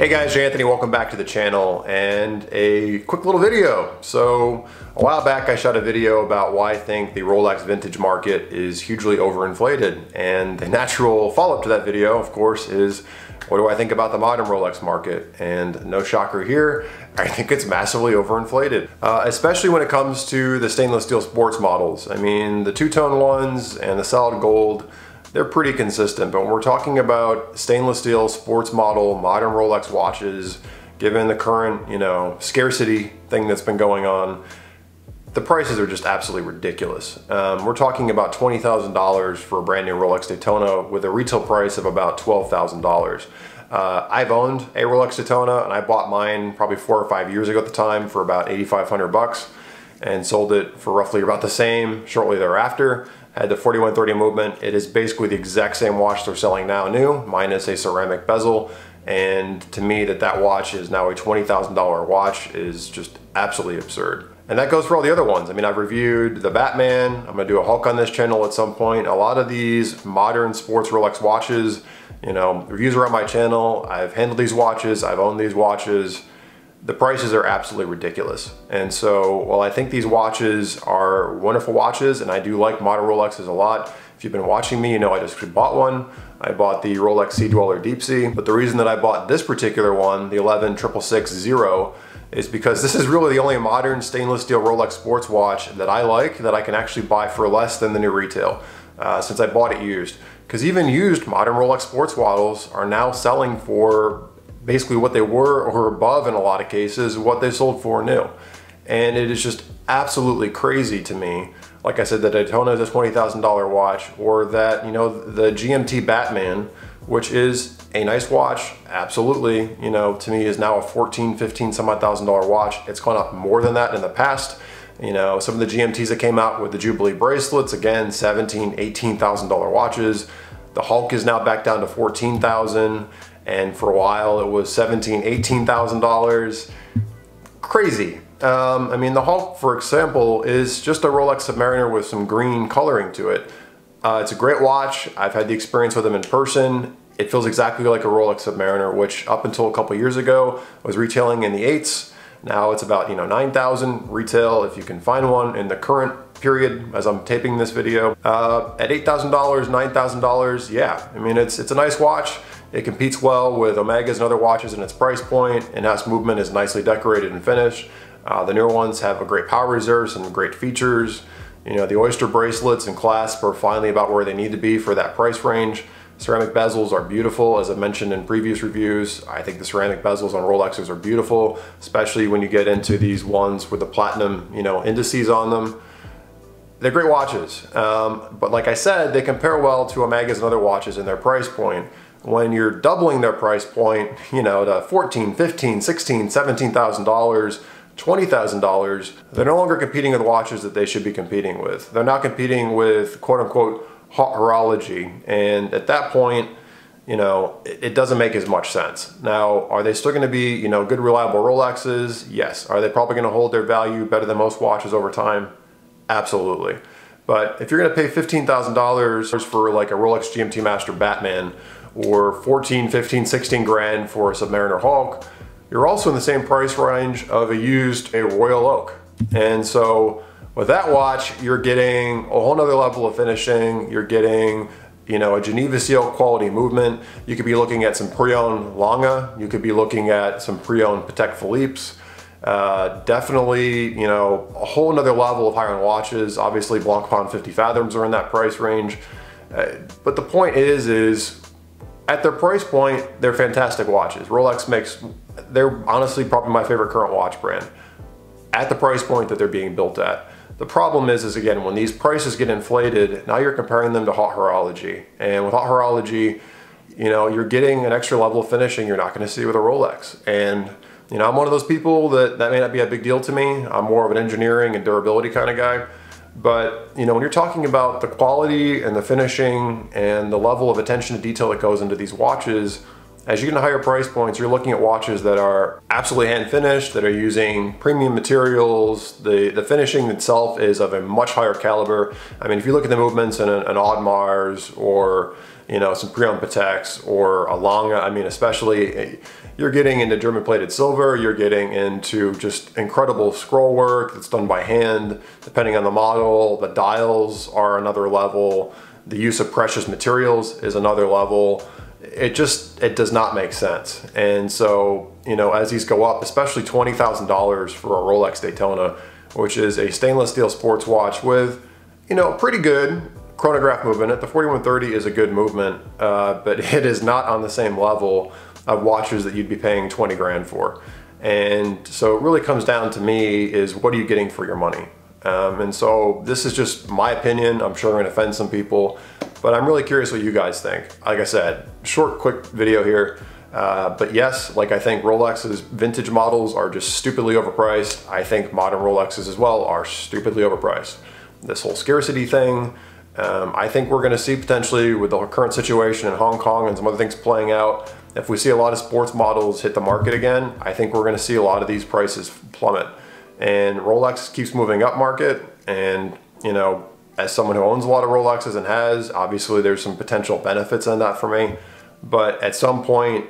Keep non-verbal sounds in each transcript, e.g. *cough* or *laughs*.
Hey guys, Jay Anthony, welcome back to the channel and a quick little video. So a while back I shot a video about why I think the Rolex vintage market is hugely overinflated and the natural follow-up to that video of course is what do I think about the modern Rolex market? And no shocker here, I think it's massively overinflated, uh, especially when it comes to the stainless steel sports models. I mean, the two-tone ones and the solid gold, they're pretty consistent. But when we're talking about stainless steel sports model modern Rolex watches, given the current, you know, scarcity thing that's been going on, the prices are just absolutely ridiculous. Um, we're talking about $20,000 for a brand new Rolex Daytona with a retail price of about $12,000. Uh, I've owned a Rolex Daytona and I bought mine probably four or five years ago at the time for about 8,500 bucks and sold it for roughly about the same shortly thereafter had the 4130 movement. It is basically the exact same watch they're selling now new, minus a ceramic bezel. And to me, that that watch is now a $20,000 watch is just absolutely absurd. And that goes for all the other ones. I mean, I've reviewed the Batman. I'm gonna do a Hulk on this channel at some point. A lot of these modern sports Rolex watches, you know, reviews are on my channel. I've handled these watches. I've owned these watches the prices are absolutely ridiculous. And so while I think these watches are wonderful watches and I do like modern Rolexes a lot, if you've been watching me, you know I just bought one. I bought the Rolex Sea Dweller Deep Sea, but the reason that I bought this particular one, the 11660, is because this is really the only modern stainless steel Rolex sports watch that I like that I can actually buy for less than the new retail uh, since I bought it used. Because even used modern Rolex sports models are now selling for basically what they were or above in a lot of cases what they sold for new. And it is just absolutely crazy to me. Like I said, the Daytona is a $20,000 watch or that, you know, the GMT Batman, which is a nice watch, absolutely, you know, to me is now a 14, 15, some odd thousand dollar watch. It's gone up more than that in the past. You know, some of the GMTs that came out with the Jubilee bracelets, again, 17, $18,000 watches. The Hulk is now back down to 14,000 and for a while it was 17, 18,000 dollars. Crazy. Um, I mean, the Hulk, for example, is just a Rolex Submariner with some green coloring to it. Uh, it's a great watch. I've had the experience with them in person. It feels exactly like a Rolex Submariner, which up until a couple years ago was retailing in the eights. Now it's about, you know, 9,000 retail if you can find one in the current period as I'm taping this video. Uh, at $8,000, $9,000, yeah. I mean, it's, it's a nice watch. It competes well with Omegas and other watches in its price point. In-house movement is nicely decorated and finished. Uh, the newer ones have a great power reserve, some great features. You know, the Oyster bracelets and clasp are finally about where they need to be for that price range. Ceramic bezels are beautiful, as I mentioned in previous reviews. I think the ceramic bezels on Rolexes are beautiful, especially when you get into these ones with the platinum, you know, indices on them. They're great watches, um, but like I said, they compare well to Omegas and other watches in their price point when you're doubling their price point, you know, to 14, 15, 16, $17,000, $20,000, they're no longer competing with watches that they should be competing with. They're not competing with quote unquote haute horology. And at that point, you know, it doesn't make as much sense. Now, are they still going to be, you know, good reliable Rolexes? Yes. Are they probably going to hold their value better than most watches over time? Absolutely. But if you're going to pay $15,000 for like a Rolex GMT Master Batman or 14, 15, 16 grand for a Submariner Hulk, you're also in the same price range of a used a Royal Oak. And so with that watch, you're getting a whole nother level of finishing. You're getting, you know, a Geneva Seal quality movement. You could be looking at some pre-owned Lange. You could be looking at some pre-owned Patek Philippe's. Uh, definitely, you know, a whole nother level of higher-end watches. Obviously, Blancpain 50 Fathoms are in that price range. Uh, but the point is, is at their price point, they're fantastic watches. Rolex makes, they're honestly probably my favorite current watch brand at the price point that they're being built at. The problem is, is again, when these prices get inflated, now you're comparing them to haute horology. And with haute horology, you know, you're getting an extra level of finishing you're not gonna see with a Rolex. And, you know, I'm one of those people that that may not be a big deal to me. I'm more of an engineering and durability kind of guy. But you know, when you're talking about the quality and the finishing and the level of attention to detail that goes into these watches, as you get into higher price points, you're looking at watches that are absolutely hand finished, that are using premium materials. The, the finishing itself is of a much higher caliber. I mean, if you look at the movements in an, an Audemars or you know, some pre-owned Pateks or a Lange, I mean, especially you're getting into German plated silver, you're getting into just incredible scroll work that's done by hand, depending on the model. The dials are another level. The use of precious materials is another level. It just, it does not make sense. And so, you know, as these go up, especially $20,000 for a Rolex Daytona, which is a stainless steel sports watch with, you know, pretty good chronograph movement. The 4130 is a good movement, uh, but *laughs* it is not on the same level of watches that you'd be paying 20 grand for. And so it really comes down to me is what are you getting for your money? Um, and so this is just my opinion. I'm sure I'm gonna offend some people, but I'm really curious what you guys think. Like I said, short, quick video here. Uh, but yes, like I think Rolex's vintage models are just stupidly overpriced. I think modern Rolexes as well are stupidly overpriced. This whole scarcity thing, um, I think we're gonna see potentially with the current situation in Hong Kong and some other things playing out, if we see a lot of sports models hit the market again, I think we're gonna see a lot of these prices plummet. And Rolex keeps moving up market and you know, as someone who owns a lot of Rolexes and has, obviously there's some potential benefits in that for me. But at some point,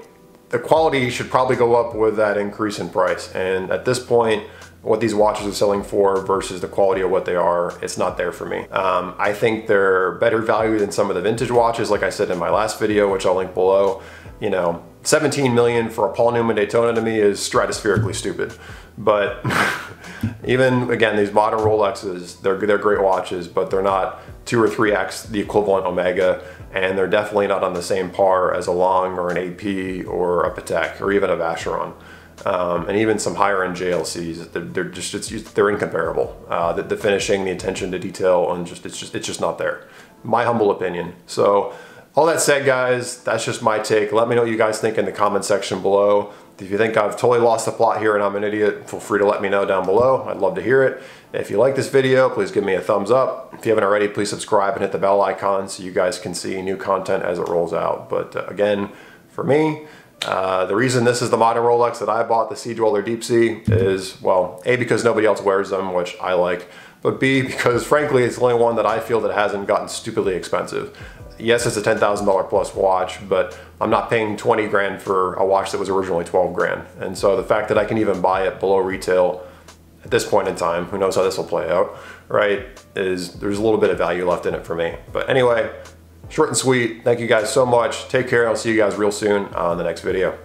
the quality should probably go up with that increase in price. And at this point, what these watches are selling for versus the quality of what they are, it's not there for me. Um, I think they're better value than some of the vintage watches, like I said in my last video, which I'll link below. You know, 17 million for a Paul Newman Daytona to me is stratospherically stupid. But *laughs* even again, these modern Rolexes, they're, they're great watches, but they're not two or three X the equivalent Omega, and they're definitely not on the same par as a Lange or an AP or a Patek or even a Vacheron um, and even some higher end JLCs. They're, they're just they're incomparable. Uh, the, the, finishing, the attention to detail, and just it's just it's just not there. My humble opinion. So. All that said, guys, that's just my take. Let me know what you guys think in the comment section below. If you think I've totally lost the plot here and I'm an idiot, feel free to let me know down below. I'd love to hear it. If you like this video, please give me a thumbs up. If you haven't already, please subscribe and hit the bell icon so you guys can see new content as it rolls out. But uh, again, for me, uh, the reason this is the modern Rolex that I bought, the Sea Dweller Deep Sea, is, well, A, because nobody else wears them, which I like, but B, because frankly, it's the only one that I feel that hasn't gotten stupidly expensive. Yes, it's a $10,000 plus watch, but I'm not paying 20 grand for a watch that was originally 12 grand. And so the fact that I can even buy it below retail at this point in time, who knows how this will play out, right, is there's a little bit of value left in it for me. But anyway, Short and sweet. Thank you guys so much. Take care. I'll see you guys real soon on the next video.